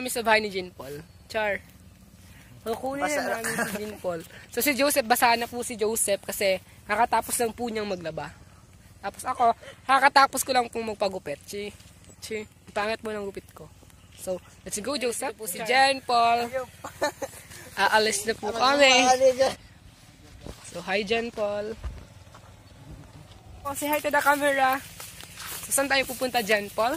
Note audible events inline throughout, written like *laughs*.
kami sa bahay ni Jean Paul. Char. Kukunin na namin si Jean Paul. So si Joseph, basa na po si Joseph kasi kakatapos lang po niyang maglaba. Tapos ako, kakatapos ko lang po magpagupit. Chi, chi, pangit mo ng gupit ko. So, let's go Joseph. Po si Jean Paul. Aalis na po kami. So, hi Jean Paul. Oh, say hi to the camera. So, saan tayo pupunta Jean Paul?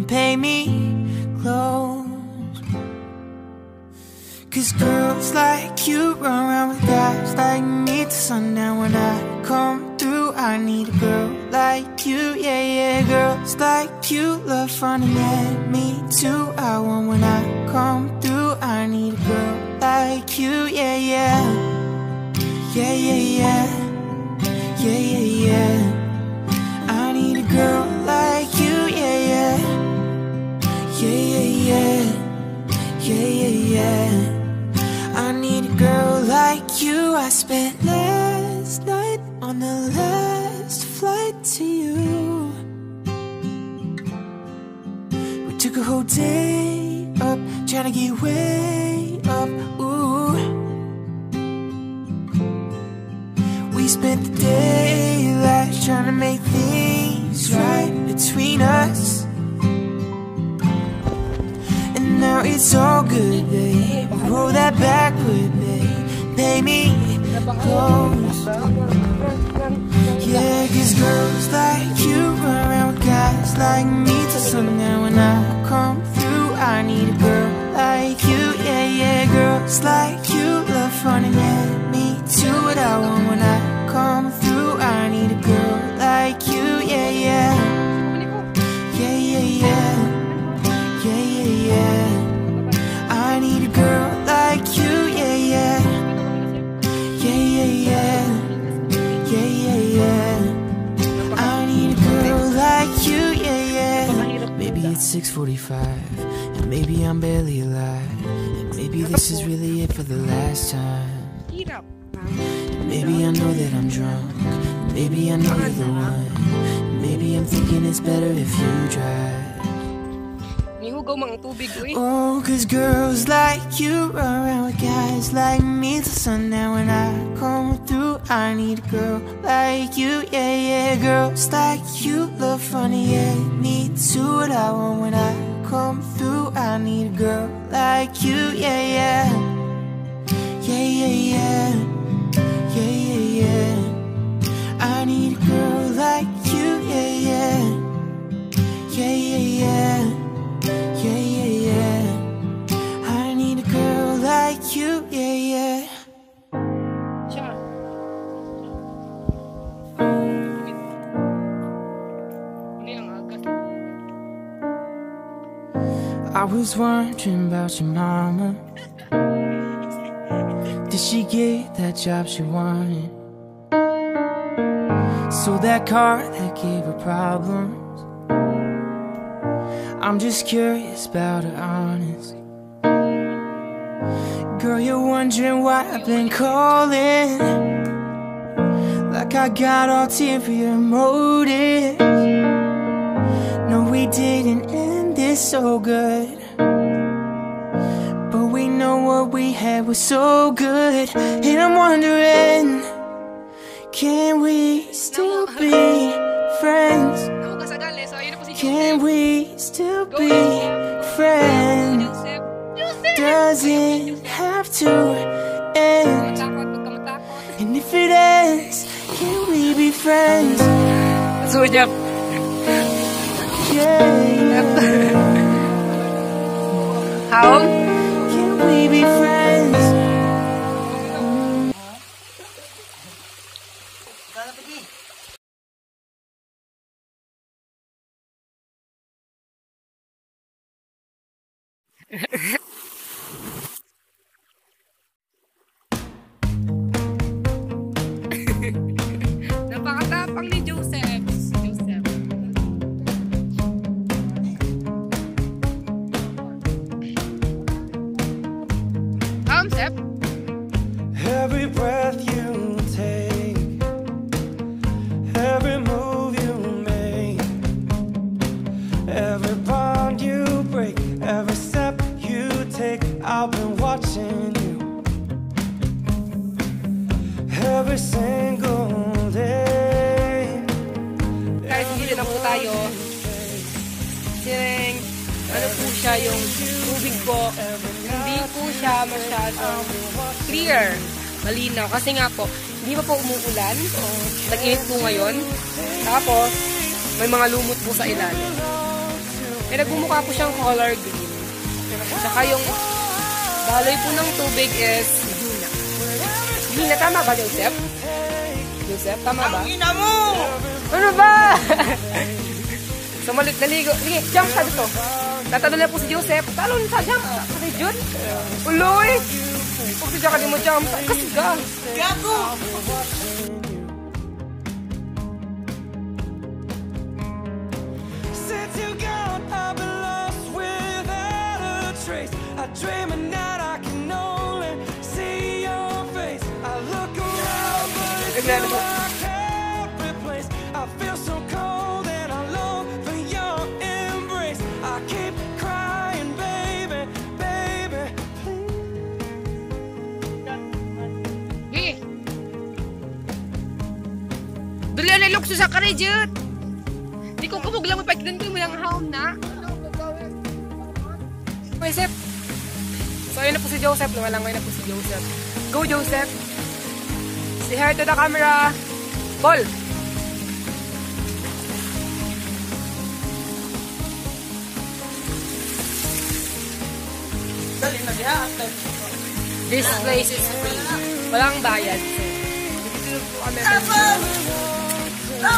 pay me close. Cause girls like you run around with guys like me till sundown. When I come through, I need a girl like you, yeah, yeah. Girls like you love running at me too. I want when I come through, I need a girl like you, yeah, yeah. Yeah, yeah, yeah. Yeah, yeah, yeah. I need a girl spent last night on the last flight to you. We took a whole day up, trying to get way up. Ooh. We spent the daylight trying to make things right between us. And now it's all good, babe. Roll that backward, babe. Pay me Yeah, cause girls like you around guys like me till sundown. When I come through, I need a girl like you. Yeah, yeah, girls like you love fun and me too. What I want when I come through, I need a girl like you. 6:45, and maybe I'm barely alive, and maybe this is really it for the last time. Hirap. Maybe I know that I'm drunk. Maybe I know you're the one. Maybe I'm thinking it's better if you drive. Mang tubig, uy. Oh, cause girls like you run around with guys like me till sundown. When I come through, I need a girl like you. Yeah, yeah, girls like you love funny. Yeah, me too. What I want when I come through, I need a girl like you. Yeah. Yeah, yeah, yeah. Yeah, I was wondering about your mama. Did she get that job she wanted? Sold that car that gave her problems. I'm just curious about her honest. Girl, you're wondering why I've been calling. Like I got ulterior motives. No, we didn't end this so good. But we know what we had was so good. And I'm wondering, can we still be friends? Ako kasagali, so ayun na po si Can we still be friends? Does it have to end? Matakot, huwag ka matakot. And if it ends, can we be friends? Yeah. *laughs* How? Can we be friends? Sep? Every breath you take, every move you make, every bond you break, every step you take, I've been watching you. Every single day. Kahit hindi na po tayo. Siring, ano po siya yung tubig po. Siya masyadong clear. Malinaw. Kasi nga po, hindi pa po umuulan. Nag-init po ngayon. Tapos, may mga lumot po sa ilalim. Eh, nagbumukha po siyang color green. Tsaka yung daloy po ng tubig is hina. Hina, tama ba, Joseph? Joseph, tama ba? Ano ba? *laughs* so, malik, naligo. Sige, jump ka dito. Tatalo na po si Joseph. Talon sa jump. Kasi Jun. Uloy. Huwag si Jaka di mo jump. Kasi ka. Since you gone, I've been lost without a trace. I dream at night, Dali na lukso sa kare, Jud. Di ko kumog lang mapagdan ko mo lang haom na. Joseph. So, ayun na po si Joseph. Lumalangoy na po si Joseph. Go, Joseph. Say hi to the camera. Paul. This place is free. Walang bayad. So, dito po kami. Sep,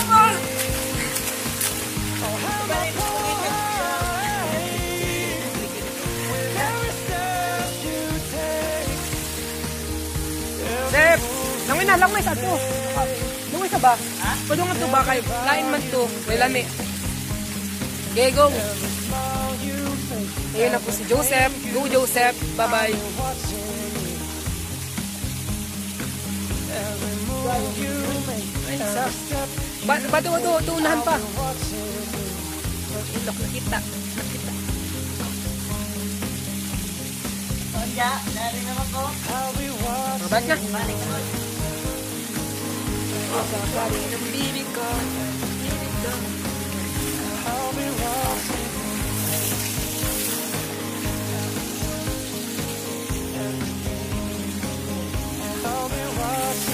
langoy na, langoy sa to. Langoy sa ba? Pwede nga to ba kay lain man to. May lami. Gegong. Ayun na po si Joseph. Go Joseph. Bye-bye. Ay, sa. Ba, Ba bato, bato, tuunahan pa. Ilok, nakita. Nakita. Onda,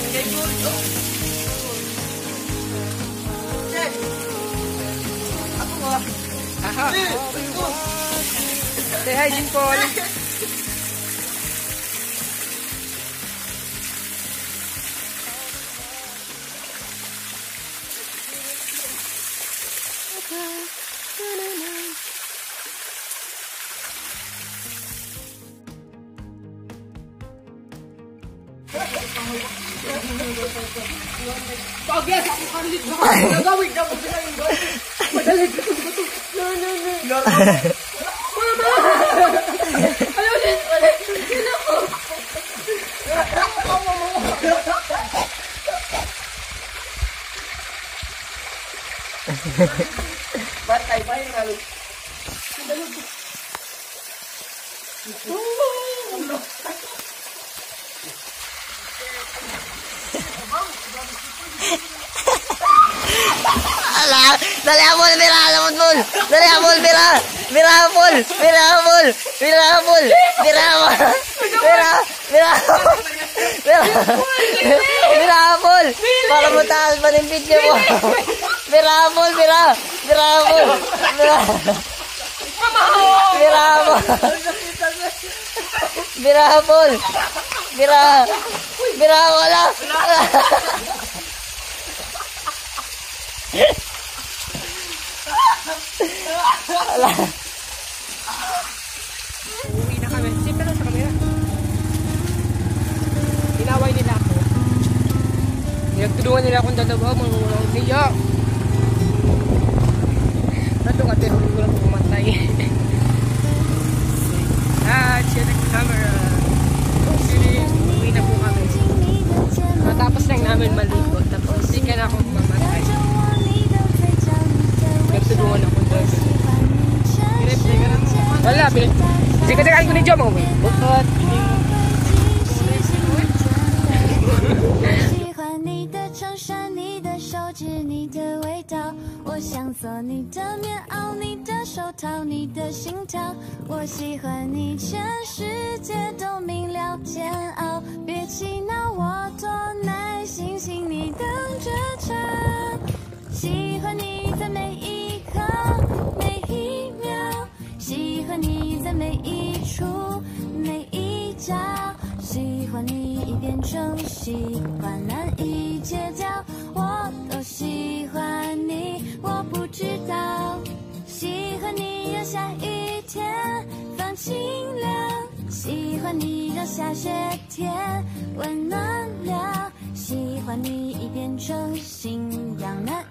Okay, good. Oh. để hai dính con Pag-yes, ako kanilip na. Nagawin na mo sila. Magaling. No, no, no. No, no. Mama! Alam niyo, ulit. Yun ako. Bantay pa yung Dali apol, bira, lamon pol. Dali apol, bira. Bira apol, bira apol, bira apol, bira apol. Bira, bira. Bira. Bira apol. Para mo taas pa ng video mo. Bira apol, bira. Bira apol. Bira. Bira apol. Bira apol. Bira. Bira wala. Wala. pala. Uwi na kami. Sit ka lang sa camera. Inaway nila ako. Nagtulungan nila akong dalawa. Mga walang kaya. Nato ka, terong ko lang pumatay. *laughs* 衬衫，你的手指，你的味道。我想做你的棉袄，你的手套，你的心跳。我喜欢你，全世界都明了煎熬。别气恼，我多耐心，请你等着瞧。喜欢你在每一刻每一秒，喜欢你在每一处每一角，喜欢你已变成习惯，难以戒掉。我都喜欢你，我不知道。喜欢你让下雨天放晴了，喜欢你让下雪天温暖了。喜欢你已变成信仰了，